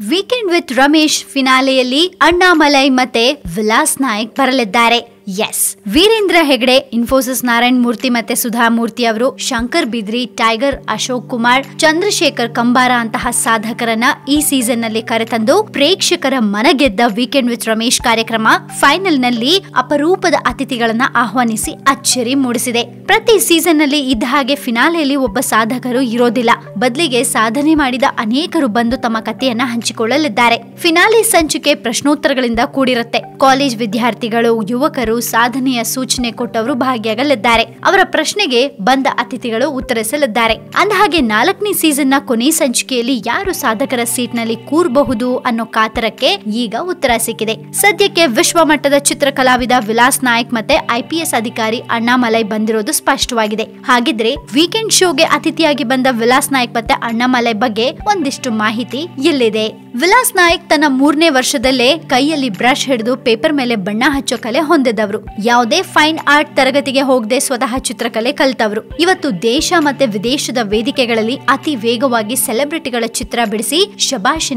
Weekend with Ramesh ಫಿನಾಲೆಯಲ್ಲಿ ಅಣ್ಣಾಮಲೈ ಮತ್ತೆ ವಿಲಾಸ್ ನಾಯಕ್ ಬರಲಿದ್ದಾರೆ. ಎಸ್ ವೀರೇಂದ್ರ ಹೆಗಡೆ ಇನ್ಫೋಸಿಸ್ ನಾರಾಯಣ್ ಮೂರ್ತಿ ಮತ್ತೆ ಸುಧಾ ಮೂರ್ತಿ ಅವರು, ಶಂಕರ್ ಬಿದ್ರಿ, ಟೈಗರ್ ಅಶೋಕ್ ಕುಮಾರ್, ಚಂದ್ರಶೇಖರ್ ಕಂಬಾರ ಅಂತಹ ಸಾಧಕರನ್ನ ಈ ಸೀಸನ್ನಲ್ಲಿ ಕರೆತಂದು ಪ್ರೇಕ್ಷಕರ ಮನಗೆದ್ದ ವೀಕೆಂಡ್ ವಿತ್ ರಮೇಶ್ ಕಾರ್ಯಕ್ರಮ ಫೈನಲ್ನಲ್ಲಿ ಅಪರೂಪದ ಅತಿಥಿಗಳನ್ನ ಆಹ್ವಾನಿಸಿ ಅಚ್ಚರಿ ಮೂಡಿಸಿದೆ. ಪ್ರತಿ ಸೀಸನ್ನಲ್ಲಿ ಇದ್ದ ಹಾಗೆ ಫಿನಾಲೆಯಲ್ಲಿ ಒಬ್ಬ ಸಾಧಕರು ಇರೋದಿಲ್ಲ. ಬದಲಿಗೆ ಸಾಧನೆ ಮಾಡಿದ ಅನೇಕರು ಬಂದು ತಮ್ಮ ಕಥೆಯನ್ನ ಹಂಚಿಕೊಳ್ಳಲಿದ್ದಾರೆ. ಫಿನಾಲೆ ಸಂಚಿಕೆ ಪ್ರಶ್ನೋತ್ತರಗಳಿಂದ ಕೂಡಿರುತ್ತೆ. ಕಾಲೇಜ್ ವಿದ್ಯಾರ್ಥಿಗಳು, ಯುವಕರು ಸಾಧನೆಯ ಸೂಚನೆ ಕೊಟ್ಟವರು ಭಾಗಿಯಾಗಲಿದ್ದಾರೆ. ಅವರ ಪ್ರಶ್ನೆಗೆ ಬಂದ ಅತಿಥಿಗಳು ಉತ್ತರಿಸಲಿದ್ದಾರೆ. ಅಂದಹಾಗೆ ನಾಲ್ಕನೇ ಸೀಸನ್ನ ಕೊನೆ ಸಂಚಿಕೆಯಲ್ಲಿ ಯಾರು ಸಾಧಕರ ಸೀಟ್ನಲ್ಲಿ ಕೂರಬಹುದು ಅನ್ನೋ ಕಾತರಕ್ಕೆ ಈಗ ಉತ್ತರ ಸಿಕ್ಕಿದೆ. ಸದ್ಯಕ್ಕೆ ವಿಶ್ವ ಮಟ್ಟದ ಚಿತ್ರಕಲಾವಿದ ವಿಲಾಸ್ ನಾಯಕ್ ಮತ್ತೆ ಐಪಿಎಸ್ ಅಧಿಕಾರಿ ಅಣ್ಣಾಮಲೈ ಬಂದಿರೋದು ಸ್ಪಷ್ಟವಾಗಿದೆ. ಹಾಗಿದ್ರೆ ವೀಕೆಂಡ್ ಶೋಗೆ ಅತಿಥಿಯಾಗಿ ಬಂದ ವಿಲಾಸ್ ನಾಯಕ್ ಮತ್ತೆ ಅಣ್ಣಾಮಲೈ ಬಗ್ಗೆ ಒಂದಿಷ್ಟು ಮಾಹಿತಿ ಇಲ್ಲಿದೆ. ವಿಲಾಸ್ ನಾಯಕ್ ತನ್ನ ಮೂರನೇ ವರ್ಷದಲ್ಲೇ ಕೈಯಲ್ಲಿ ಬ್ರಷ್ ಹಿಡಿದು ಪೇಪರ್ ಮೇಲೆ ಬಣ್ಣ ಹಚ್ಚೋ ಕಲೆ ಹೊಂದಿದವರು. ಯಾವುದೇ ಫೈನ್ ಆರ್ಟ್ ತರಗತಿಗೆ ಹೋಗದೆ ಸ್ವತಃ ಚಿತ್ರಕಲೆ ಕಲಿತವರು. ಇವತ್ತು ದೇಶ ಮತ್ತೆ ವಿದೇಶದ ವೇದಿಕೆಗಳಲ್ಲಿ ಅತಿ ವೇಗವಾಗಿ ಸೆಲೆಬ್ರಿಟಿಗಳ ಚಿತ್ರ ಬಿಡಿಸಿ ಶಬಾಷ್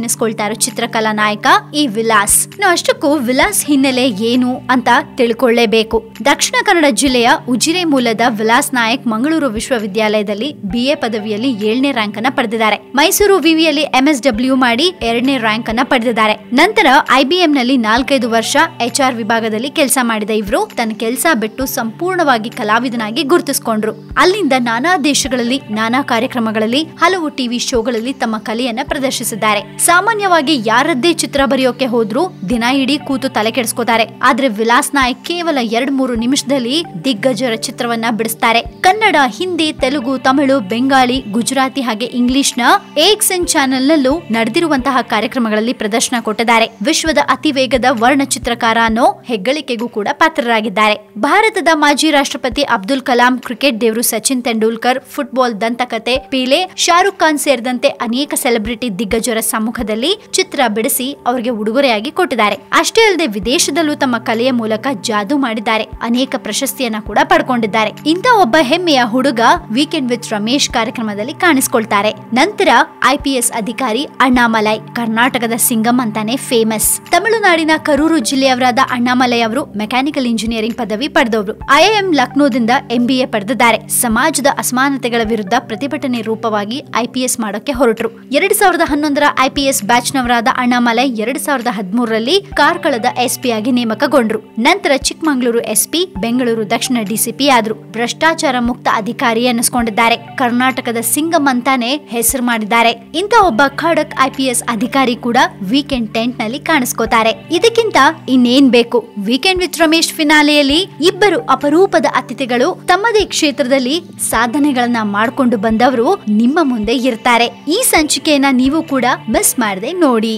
ಚಿತ್ರಕಲಾ ನಾಯಕ ಈ ವಿಲಾಸ್. ಅಷ್ಟಕ್ಕೂ ವಿಲಾಸ್ ಹಿನ್ನೆಲೆ ಏನು ಅಂತ ತಿಳ್ಕೊಳ್ಳೇಬೇಕು. ದಕ್ಷಿಣ ಕನ್ನಡ ಜಿಲ್ಲೆಯ ಉಜಿರೆ ಮೂಲದ ವಿಲಾಸ್ ನಾಯಕ್ ಮಂಗಳೂರು ವಿಶ್ವವಿದ್ಯಾಲಯದಲ್ಲಿ ಬಿಎ ಪದವಿಯಲ್ಲಿ ಏಳನೇ ರ್ಯಾಂಕ್ ಅನ್ನ ಪಡೆದಿದ್ದಾರೆ. ಮೈಸೂರು ವಿವಿಯಲ್ಲಿ ಎಂಎಸ್ಡಬ್ಲ್ಯೂ ಮಾಡಿ ಎರಡನೇ ರ್ಯಾಂಕ್ ಅನ್ನ ಪಡೆದಿದ್ದಾರೆ. ನಂತರ ಐಬಿಎಂ ನಲ್ಲಿ ನಾಲ್ಕೈದು ವರ್ಷ ಎಚ್ ಆರ್ ವಿಭಾಗದಲ್ಲಿ ಕೆಲಸ ಮಾಡಿದ ಇವರು ತನ್ನ ಕೆಲಸ ಬಿಟ್ಟು ಸಂಪೂರ್ಣವಾಗಿ ಕಲಾವಿದನಾಗಿ ಗುರುತಿಸಿಕೊಂಡ್ರು. ಅಲ್ಲಿಂದ ನಾನಾ ದೇಶಗಳಲ್ಲಿ, ನಾನಾ ಕಾರ್ಯಕ್ರಮಗಳಲ್ಲಿ, ಹಲವು ಟಿವಿ ಶೋಗಳಲ್ಲಿ ತಮ್ಮ ಕಲೆಯನ್ನ ಪ್ರದರ್ಶಿಸಿದ್ದಾರೆ. ಸಾಮಾನ್ಯವಾಗಿ ಯಾರದ್ದೇ ಚಿತ್ರ ಬರೆಯೋಕೆ ಹೋದ್ರು ದಿನ ಇಡೀ ಕೂತು ತಲೆ ಕೆಡಿಸ್ಕೋತಾರೆ. ಆದ್ರೆ ವಿಲಾಸ್ ನಾಯಕ್ ಕೇವಲ ಎರಡ್ ಮೂರು ನಿಮಿಷದಲ್ಲಿ ದಿಗ್ಗಜರ ಚಿತ್ರವನ್ನ ಬಿಡಿಸ್ತಾರೆ. ಕನ್ನಡ, ಹಿಂದಿ, ತೆಲುಗು, ತಮಿಳು, ಬೆಂಗಾಳಿ, ಗುಜರಾತಿ ಹಾಗೆ ಇಂಗ್ಲಿಷ್ನ ಏಕ್ಸೆನ್ ಚಾನೆಲ್ ನಲ್ಲೂ ನಡೆದಿರುವಂತಹ ಕಾರ್ಯಕ್ರಮಗಳಲ್ಲಿ ಪ್ರದರ್ಶನ ಕೊಟ್ಟಿದ್ದಾರೆ. ವಿಶ್ವದ ಅತಿ ವೇಗದ ವರ್ಣಚಿತ್ರಕಾರ ಅನ್ನೋ ಹೆಗ್ಗಳಿಕೆಗೂ ಕೂಡ ಪಾತ್ರರಾಗಿದ್ದಾರೆ. ಭಾರತದ ಮಾಜಿ ರಾಷ್ಟ್ರಪತಿ ಅಬ್ದುಲ್ ಕಲಾಂ, ಕ್ರಿಕೆಟ್ ದೇವರು ಸಚಿನ್ ತೆಂಡೂಲ್ಕರ್, ಫುಟ್ಬಾಲ್ ದಂತಕತೆ ಪೀಲೆ, ಶಾರುಖ್ ಖಾನ್ ಸೇರಿದಂತೆ ಅನೇಕ ಸೆಲೆಬ್ರಿಟಿ ದಿಗ್ಗಜರ ಸಮ್ಮುಖದಲ್ಲಿ ಚಿತ್ರ ಬಿಡಿಸಿ ಅವರಿಗೆ ಉಡುಗೊರೆಯಾಗಿ ಕೊಟ್ಟಿದ್ದಾರೆ. ಅಷ್ಟೇ ಅಲ್ಲದೆ ವಿದೇಶದಲ್ಲೂ ತಮ್ಮ ಕಲೆಯ ಮೂಲಕ ಜಾದೂ ಮಾಡಿದ್ದಾರೆ. ಅನೇಕ ಪ್ರಶಸ್ತಿಯನ್ನ ಕೂಡ ಪಡ್ಕೊಂಡಿದ್ದಾರೆ. ಇಂಥ ಒಬ್ಬ ಹೆಮ್ಮೆಯ ಹುಡುಗ ವೀಕೆಂಡ್ ವಿತ್ ರಮೇಶ್ ಕಾರ್ಯಕ್ರಮದಲ್ಲಿ ಕಾಣಿಸಿಕೊಳ್ತಾರೆ. ನಂತರ ಐಪಿಎಸ್ ಅಧಿಕಾರಿ ಅಣ್ಣಾಮಲೈ ಕರ್ನಾಟಕದ ಸಿಂಗಂ ಅಂತಾನೆ ಫೇಮಸ್ ತಮಿಳುನಾಡಿನ ಕರೂರು ಜಿಲ್ಲೆಯವರಾದ ಅಣ್ಣಾಮಲೈ ಅವರು ಮೆಕ್ಯಾನಿಕಲ್ ಇಂಜಿನಿಯರಿಂಗ್ ಪದವಿ ಪಡೆದವರು. ಐಐಎಂ ಲಕ್ನೋದಿಂದ ಎಂಬಿಎ ಪಡೆದಿದ್ದಾರೆ. ಸಮಾಜದ ಅಸಮಾನತೆಗಳ ವಿರುದ್ಧ ಪ್ರತಿಭಟನೆ ರೂಪವಾಗಿ ಐಪಿಎಸ್ ಮಾಡೋಕೆ ಹೊರಟರು. ಎರಡ್ ಸಾವಿರದ ಹನ್ನೊಂದರ ಐಪಿಎಸ್ ಬ್ಯಾಚ್ ನವರಾದ ಅಣ್ಣಾಮಲೈ ಎರಡ್ ಸಾವಿರದ ಹದಿಮೂರರಲ್ಲಿ ಕಾರ್ಕಳದ ಎಸ್ಪಿ ಆಗಿ ನೇಮಕಗೊಂಡ್ರು. ನಂತರ ಚಿಕ್ಕಮಗಳೂರು ಎಸ್ಪಿ ಬೆಂಗಳೂರು ದಕ್ಷಿಣ ಡಿಸಿಪಿ ಆದ್ರು. ಭ್ರಷ್ಟಾಚಾರ ಮುಕ್ತ ಅಧಿಕಾರಿ ಅನ್ನಿಸ್ಕೊಂಡಿದ್ದಾರೆ ಕರ್ನಾಟಕದ ಸಿಂಗಂ ಅಂತಾನೆ ಹೆಸರು ಮಾಡಿದ್ದಾರೆ. ಇಂಥ ಒಬ್ಬ ಖಡಕ್ ಐಪಿಎಸ್ ಅಧಿಕಾರಿ ಕೂಡ ವೀಕೆಂಡ್ ಟೆಂಟ್ನಲ್ಲಿ ಕಾಣಿಸ್ಕೋತಾರೆ. ಇದಕ್ಕಿಂತ ಇನ್ನೇನ್ ಬೇಕು? ವೀಕೆಂಡ್ ವಿತ್ ರಮೇಶ್ ಫಿನಾಲೆಯಲ್ಲಿ ಇಬ್ಬರು ಅಪರೂಪದ ಅತಿಥಿಗಳು ತಮ್ಮದೇ ಕ್ಷೇತ್ರದಲ್ಲಿ ಸಾಧನೆಗಳನ್ನ ಮಾಡ್ಕೊಂಡು ಬಂದವರು ನಿಮ್ಮ ಮುಂದೆ ಇರ್ತಾರೆ. ಈ ಸಂಚಿಕೆಯನ್ನ ನೀವು ಕೂಡ ಮಿಸ್ ಮಾಡದೆ ನೋಡಿ.